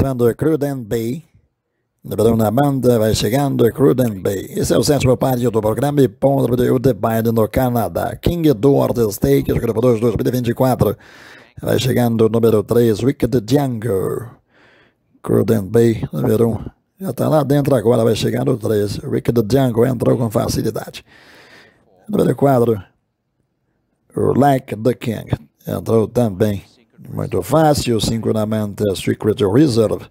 participando Cruden Bay. Número na banda, vai chegando Cruden Bay. Esse é o sétimo pádio do programa e ponto de Udebine no Canadá. King Edward Steak, grupo 2, 2024. Vai chegando o número 3, Wicked Django. Cruden Bay, número 1. Já está lá dentro agora, vai chegando o 3. Wicked Django entrou com facilidade. Número 4, Like the King. Entrou também. Muito fácil, 5 na mente, Secret Reserve.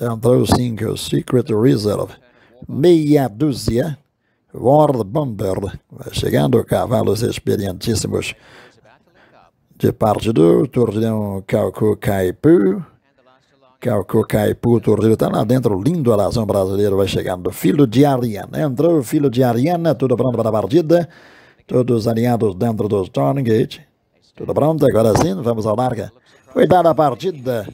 Entrou 5, Secret Reserve. Meia dúzia, World Bomber. Vai chegando cavalos experientíssimos. De parte do Turdão Calco Caipu. Calco Caipu, Turdão está lá dentro, lindo a nação brasileira. Vai chegando. Filho de Ariana. Entrou, filho de Ariana, tudo pronto para a partida. Todos alinhados dentro do Stormgate. Tudo pronto? Agora sim, vamos ao larga. Foi dada a partida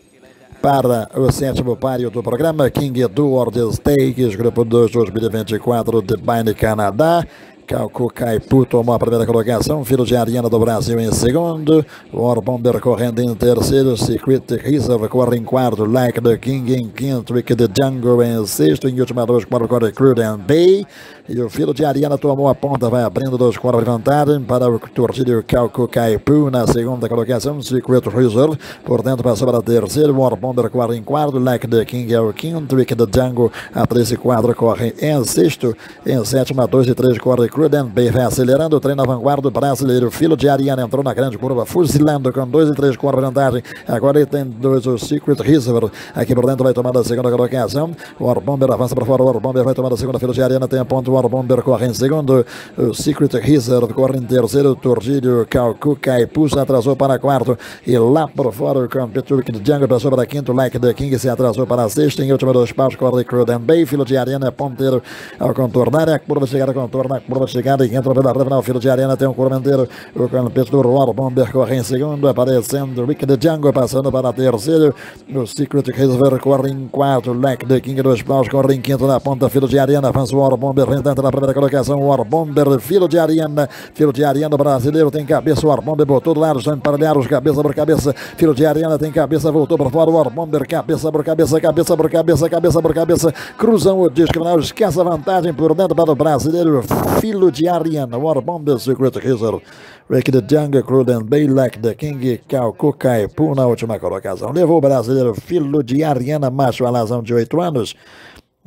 para o sétimo páreo do programa King Edward Stakes, Grupo 2 2024 de Baine, Canadá. Calco Caipu tomou a primeira colocação, Filho de Ariana do Brasil em segundo, War Bomber correndo em terceiro, Secret Reserve corre em quarto, Like the King em quinto, Wicked Jungle em sexto, em última dois, quatro, corre Cruden Bay, e o Filho de Ariana tomou a ponta, vai abrindo dois de vantagem para o torcida Calco Caipu na segunda colocação, Secret Reserve, por dentro passou para terceiro, War Bomber corre em quarto, Like the King é o quinto, Wicked Jungle a três e quatro corre em sexto, em sétimo, a dois e três corre Cruden Bay vai acelerando o trem na vanguarda brasileiro. Filho de Ariana entrou na grande curva, fuzilando com 2 e 3 com a vantagem. Agora ele tem dois, o Secret Reservoir. Aqui por dentro vai tomar a segunda colocação. O Warbomber avança para fora. O Warbomber vai tomar a segunda. Filho de Ariana tem a ponto. O Warbomber corre em segundo. O Secret Reserve corre em terceiro. O Torgílio Calcu Caipu se atrasou para quarto. E lá por fora o Computer de Django passou para quinto. Like the King se atrasou para sexto. Em última dois paus corre Cruden Bay. Filho de Ariana é ponteiro ao contornar. A curva chegar a contornar. A curva chegada e entra pela reta Filho de Arena tem um cormenteiro. O competidor War Bomber corre em segundo, aparecendo Wicked Django passando para terceiro. O Secret Reservoir corre em quarto. Lack the King dos paus corre em quinto na ponta. Filho de Arena avança o War Bomber, entra na primeira colocação. War Bomber, Filho de Arena. Filho de Arena brasileiro tem cabeça. O War Bomber botou do lado, já emparelharam os cabeça por cabeça. Filho de Arena tem cabeça, voltou para fora. O War Bomber, cabeça por cabeça, cabeça por cabeça, cabeça por cabeça. Cruzam o disco final, esquece a vantagem por dentro para o brasileiro. Filho de Ariana, War Bomber, Secret Reserve, Rick the Jungle, Cruden Bay, Like the King, Calco Caipu na última colocação. Levou o brasileiro Filho de Ariana, macho alazão de 8 anos.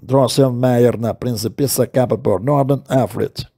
Drosselmeyer na Principessa, capa por Northern Africa.